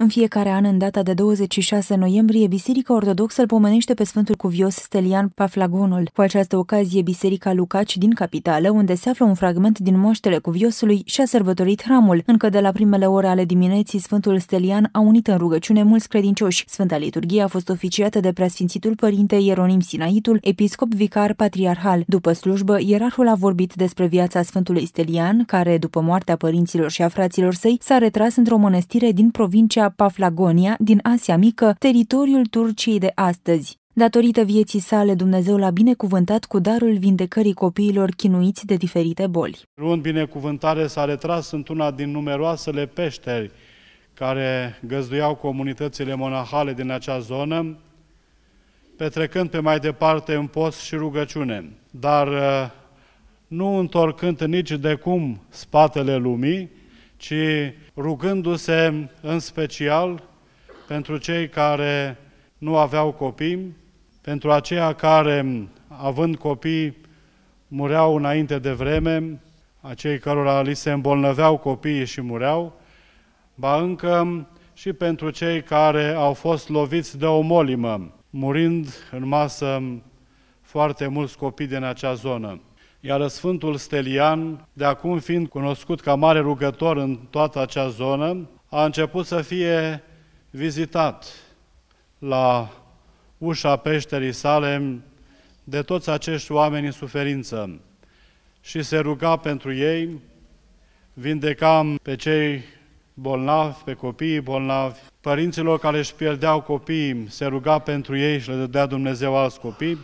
În fiecare an, în data de 26 noiembrie, Biserica Ortodoxă îl pomenește pe Sfântul Cuvios Stelian Paflagonul. Cu această ocazie, Biserica Lucaci din capitală, unde se află un fragment din moștele Cuviosului, și-a sărbătorit hramul. Încă de la primele ore ale dimineții, Sfântul Stelian a unit în rugăciune mulți credincioși. Sfânta Liturghie a fost oficiată de preasfințitul părinte Ieronim Sinaitul, episcop vicar patriarhal. După slujbă, ierarhul a vorbit despre viața Sfântului Stelian, care, după moartea părinților și a fraților săi, s-a retras într-o mănăstire din provincia Paflagonia, din Asia Mică, teritoriul Turciei de astăzi. Datorită vieții sale, Dumnezeu l-a binecuvântat cu darul vindecării copiilor chinuiți de diferite boli. Luând binecuvântare, s-a retras într-una din numeroasele peșteri care găzduiau comunitățile monahale din acea zonă, petrecând pe mai departe în post și rugăciune, dar uh, nu întorcând nici de cum spatele lumii, ci rugându-se în special pentru cei care nu aveau copii, pentru aceia care, având copii, mureau înainte de vreme, acei cărora li se îmbolnăveau copiii și mureau, ba încă și pentru cei care au fost loviți de o molimă, murind în masă foarte mulți copii din acea zonă. Iar Sfântul Stelian, de acum fiind cunoscut ca mare rugător în toată acea zonă, a început să fie vizitat la ușa peșterii sale de toți acești oameni în suferință și se ruga pentru ei, vindecam pe cei bolnavi, pe copiii bolnavi, părinților care își pierdeau copiii, se ruga pentru ei și le dădea Dumnezeu alți copii,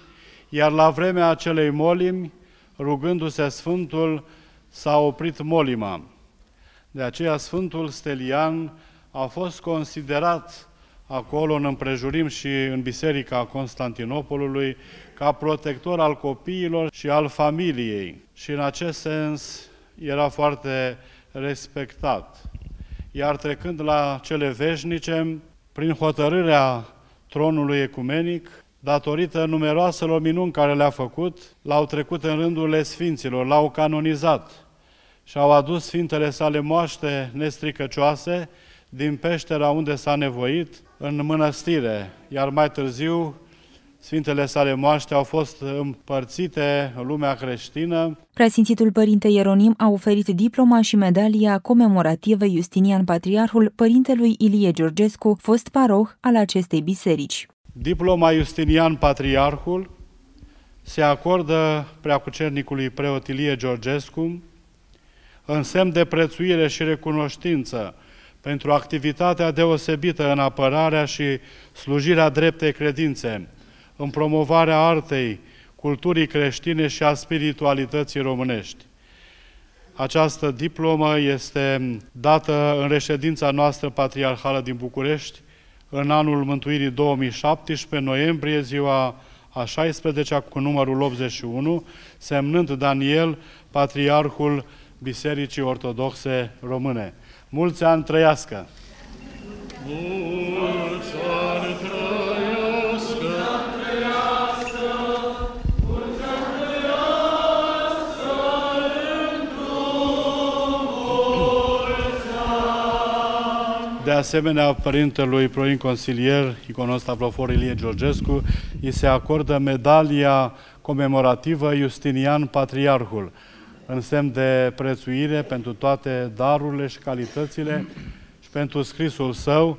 iar la vremea acelei molimi, rugându-se Sfântul, s-a oprit molima. De aceea Sfântul Stelian a fost considerat acolo în împrejurim și în Biserica Constantinopolului ca protector al copiilor și al familiei. Și în acest sens era foarte respectat. Iar trecând la cele veșnice, prin hotărârea tronului ecumenic, datorită numeroaselor minuni care le-a făcut, l-au trecut în rândurile sfinților, l-au canonizat și au adus Sfintele sale moaște nestricăcioase din peștera unde s-a nevoit în mănăstire, iar mai târziu Sfintele sale moaște au fost împărțite în lumea creștină. Preasfințitul Părinte Ieronim a oferit diploma și medalia comemorativă Justinian Patriarhul Părintelui Ilie Georgescu, fost paroh al acestei biserici. Diploma Justinian Patriarhul se acordă preacucernicului preot Ilie Georgescu în semn de prețuire și recunoștință pentru activitatea deosebită în apărarea și slujirea dreptei credințe, în promovarea artei, culturii creștine și a spiritualității românești. Această diplomă este dată în reședința noastră patriarhală din București în anul mântuirii 2017, noiembrie, ziua a 16-a cu numărul 81, semnând Daniel, Patriarhul Bisericii Ortodoxe Române. Mulți ani trăiască! Mulți De asemenea, părintelui Proin Consilier, iconosta Profor Ilie Georgescu, îi se acordă medalia comemorativă Justinian Patriarhul, în semn de prețuire pentru toate darurile și calitățile și pentru scrisul său,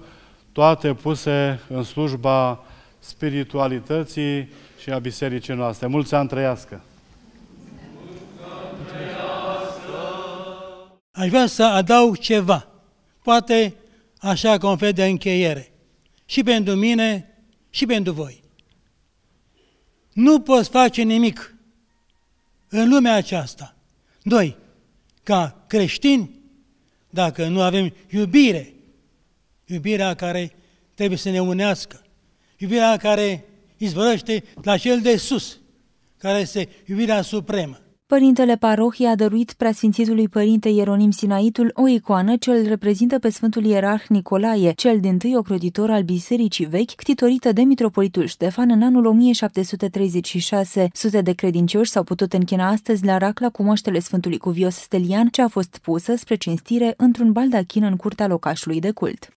toate puse în slujba spiritualității și a bisericii noastre. Mulți ani trăiască! Aș vrea să adaug ceva. Poate așa ca un fel de încheiere. Și pentru mine, și pentru voi. Nu poți face nimic în lumea aceasta. Doi, ca creștini, dacă nu avem iubire, iubirea care trebuie să ne unească, iubirea care izvorăște la cel de sus, care este iubirea supremă. Părintele Parohii a dăruit preasfințitului părinte Ieronim Sinaitul o icoană ce îl reprezintă pe Sfântul Ierarh Nicolae, cel din tâi ocroditor al bisericii vechi, ctitorită de mitropolitul Ștefan în anul 1736. Sute de credincioși s-au putut închina astăzi la racla cu moștele Sfântului Cuvios Stelian, ce a fost pusă spre cinstire într-un baldachin în curtea locașului de cult.